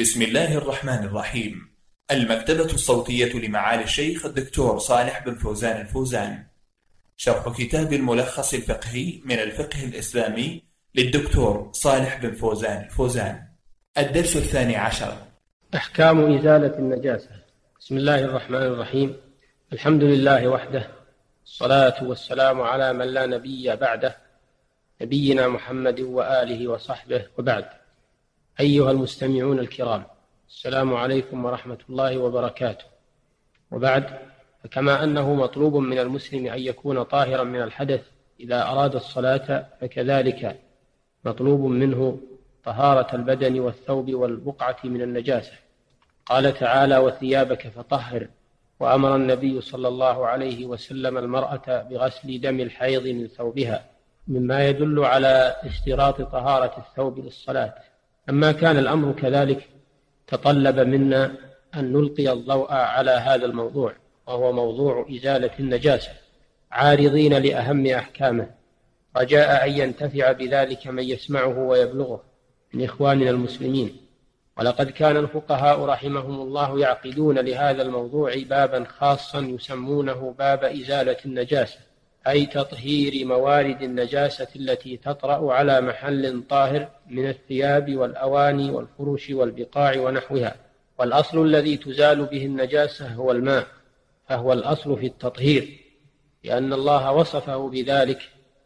بسم الله الرحمن الرحيم. المكتبة الصوتية لمعالي الشيخ الدكتور صالح بن فوزان الفوزان. شرح كتاب الملخص الفقهي من الفقه الإسلامي للدكتور صالح بن فوزان الفوزان. الدرس الثاني عشر. أحكام إزالة النجاسة. بسم الله الرحمن الرحيم. الحمد لله وحده. الصلاة والسلام على من لا نبي بعده. نبينا محمد وآله وصحبه وبعد. أيها المستمعون الكرام السلام عليكم ورحمة الله وبركاته. وبعد فكما أنه مطلوب من المسلم أن يكون طاهرا من الحدث إذا أراد الصلاة فكذلك مطلوب منه طهارة البدن والثوب والبقعة من النجاسة. قال تعالى وثيابك فطهر وأمر النبي صلى الله عليه وسلم المرأة بغسل دم الحيض من ثوبها مما يدل على اشتراط طهارة الثوب للصلاة. لما كان الأمر كذلك تطلب منا أن نلقي الضوء على هذا الموضوع وهو موضوع إزالة النجاسة عارضين لأهم أحكامه. رجاء أن ينتفع بذلك من يسمعه ويبلغه من إخواننا المسلمين. ولقد كان الفقهاء رحمهم الله يعقدون لهذا الموضوع بابا خاصا يسمونه باب إزالة النجاسة. أي تطهير موارد النجاسة التي تطرأ على محل طاهر من الثياب والأواني والفرش والبقاع ونحوها. والأصل الذي تزال به النجاسة هو الماء فهو الأصل في التطهير لأن الله وصفه بذلك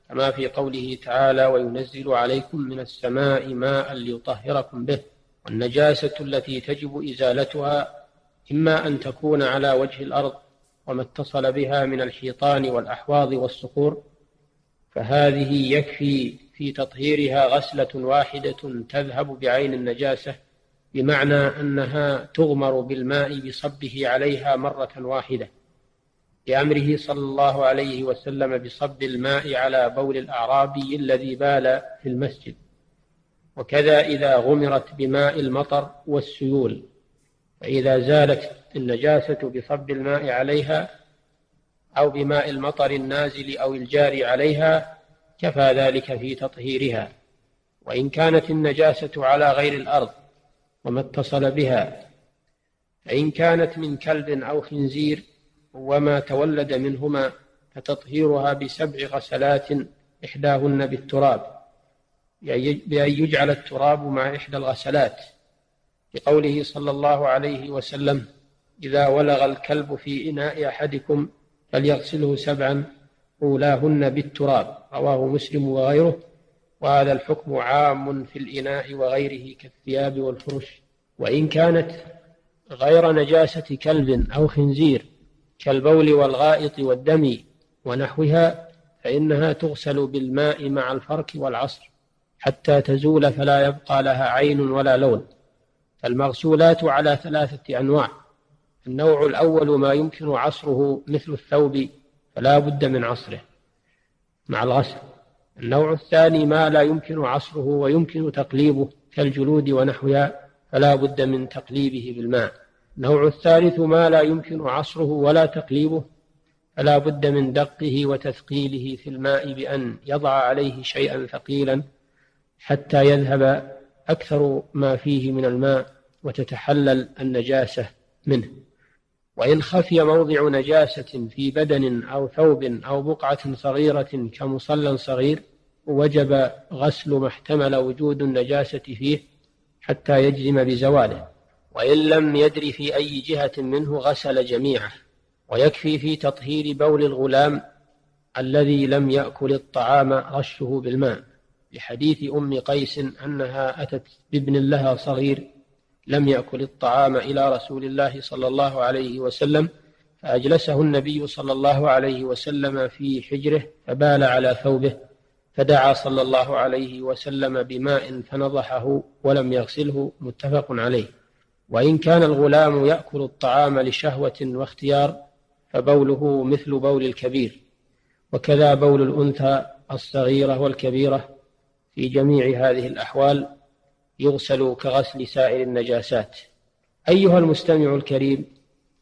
كما في قوله تعالى وينزل عليكم من السماء ماء ليطهركم به والنجاسة التي تجب إزالتها إما أن تكون على وجه الأرض وما اتصل بها من الحيطان والأحواض والصخور فهذه يكفي في تطهيرها غسلة واحدة تذهب بعين النجاسة بمعنى أنها تغمر بالماء بصبه عليها مرة واحدة. لأمره صلى الله عليه وسلم بصب الماء على بول الأعرابي الذي بال في المسجد. وكذا إذا غمرت بماء المطر والسيول. فإذا زالت النجاسة بصب الماء عليها أو بماء المطر النازل أو الجاري عليها كفى ذلك في تطهيرها. وإن كانت النجاسة على غير الأرض وما اتصل بها فإن كانت من كلب أو خنزير وما تولد منهما فتطهيرها بسبع غسلات إحداهن بالتراب بأن يجعل التراب مع إحدى الغسلات. لقوله صلى الله عليه وسلم إذا ولغ الكلب في إناء أحدكم فليغسله سبعا أولاهن بالتراب. رواه مسلم وغيره. وهذا الحكم عام في الإناء وغيره كالثياب والفرش. وإن كانت غير نجاسة كلب أو خنزير كالبول والغائط والدم ونحوها فإنها تغسل بالماء مع الفرك والعصر حتى تزول فلا يبقى لها عين ولا لون. فالمغسولات على ثلاثة أنواع. النوع الأول ما يمكن عصره مثل الثوب فلا بد من عصره مع الغسل. النوع الثاني ما لا يمكن عصره ويمكن تقليبه كالجلود ونحوها فلا بد من تقليبه بالماء. النوع الثالث ما لا يمكن عصره ولا تقليبه فلا بد من دقه وتثقيله في الماء بأن يضع عليه شيئا ثقيلا حتى يذهب أكثر ما فيه من الماء. وتتحلل النجاسة منه. وإن خفي موضع نجاسة في بدن أو ثوب أو بقعة صغيرة كمصلى صغير وجب غسل ما احتمل وجود النجاسة فيه حتى يجزم بزواله. وإن لم يدر في أي جهة منه غسل جميعه. ويكفي في تطهير بول الغلام الذي لم يأكل الطعام رشه بالماء. لحديث أم قيس أنها أتت بابن لها صغير لم يأكل الطعام إلى رسول الله صلى الله عليه وسلم فأجلسه النبي صلى الله عليه وسلم في حجره فبال على ثوبه فدعا صلى الله عليه وسلم بماء فنضحه ولم يغسله متفق عليه. وإن كان الغلام يأكل الطعام لشهوة واختيار فبوله مثل بول الكبير. وكذا بول الأنثى الصغيرة والكبيرة في جميع هذه الأحوال يغسل كغسل سائر النجاسات. أيها المستمع الكريم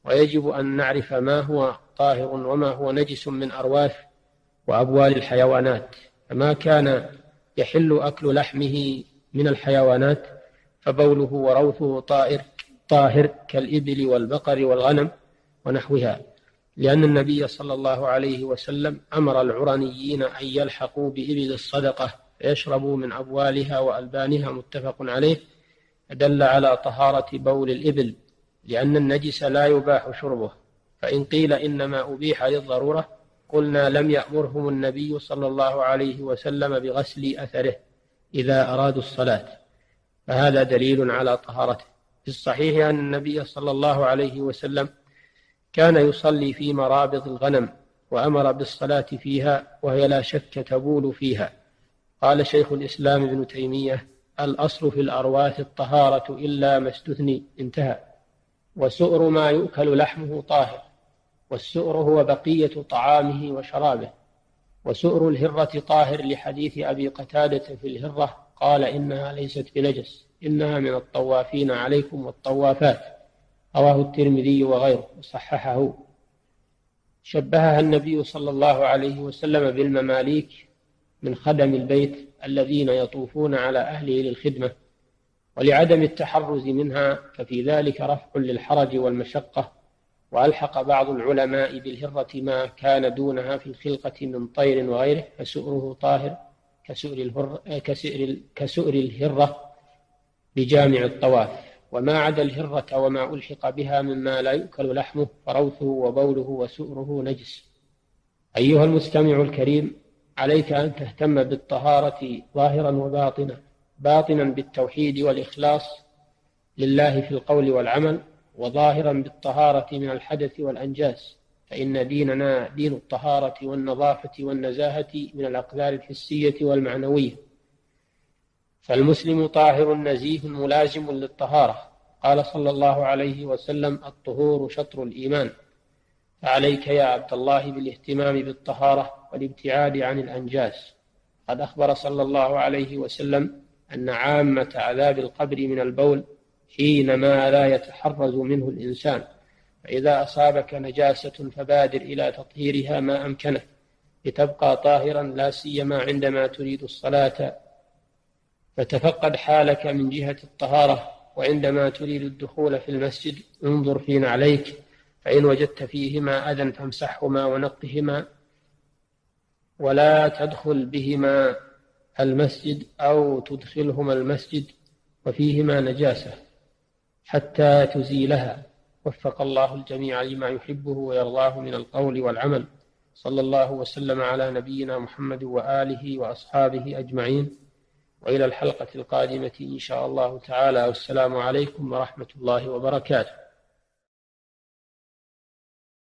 ويجب أن نعرف ما هو طاهر وما هو نجس من أرواث وأبوال الحيوانات. فما كان يحل أكل لحمه من الحيوانات فبوله وروثه طائر طاهر كالإبل والبقر والغنم ونحوها. لأن النبي صلى الله عليه وسلم أمر العرنيين أن يلحقوا بإبل الصدقة فيشربوا من أبوالها وألبانها متفق عليه دل على طهارة بول الإبل لأن النجس لا يباح شربه. فإن قيل إنما أبيح للضرورة قلنا لم يأمرهم النبي صلى الله عليه وسلم بغسل أثره إذا أرادوا الصلاة. فهذا دليل على طهارته. في الصحيح أن النبي صلى الله عليه وسلم كان يصلي في مرابض الغنم وأمر بالصلاة فيها وهي لا شك تبول فيها. قال شيخ الإسلام ابن تيمية الأصل في الأرواث الطهارة إلا ما استثني. انتهى. وسؤر ما يؤكل لحمه طاهر. والسؤر هو بقية طعامه وشرابه. وسؤر الهرة طاهر لحديث أبي قتادة في الهرة قال إنها ليست بنجس إنها من الطوافين عليكم والطوافات. رواه الترمذي وغيره وصححه. شبهها النبي صلى الله عليه وسلم بالمماليك من خدم البيت الذين يطوفون على أهله للخدمة ولعدم التحرز منها ففي ذلك رفع للحرج والمشقة. وألحق بعض العلماء بالهرة ما كان دونها في الخلقة من طير وغيره فسؤره طاهر كسؤر, الهر كسؤر, كسؤر الهرة بجامع الطواف. وما عدا الهرة وما ألحق بها مما لا يؤكل لحمه فروثه وبوله وسؤره نجس. أيها المستمع الكريم عليك أن تهتم بالطهارة ظاهرا وباطنا باطنا بالتوحيد والإخلاص لله في القول والعمل وظاهرا بالطهارة من الحدث والأنجاس. فإن ديننا دين الطهارة والنظافة والنزاهة من الأقدار الحسية والمعنوية. فالمسلم طاهر نزيه ملازم للطهارة. قال صلى الله عليه وسلم الطهور شطر الإيمان. فعليك يا عبد الله بالاهتمام بالطهارة والابتعاد عن الأنجاس قد أخبر صلى الله عليه وسلم أن عامة عذاب القبر من البول حينما لا يتحرز منه الإنسان فإذا أصابك نجاسة فبادر إلى تطهيرها ما أمكنك لتبقى طاهرا لا سيما عندما تريد الصلاة. فتفقد حالك من جهة الطهارة وعندما تريد الدخول في المسجد انظر في نعليك فإن وجدت فيهما أذى فامسحهما ونقهما ولا تدخل بهما المسجد أو تدخلهما المسجد وفيهما نجاسة حتى تزيلها. وفق الله الجميع لما يحبه ويرضاه من القول والعمل. صلى الله وسلم على نبينا محمد وآله وأصحابه أجمعين. وإلى الحلقة القادمة إن شاء الله تعالى. والسلام عليكم ورحمة الله وبركاته.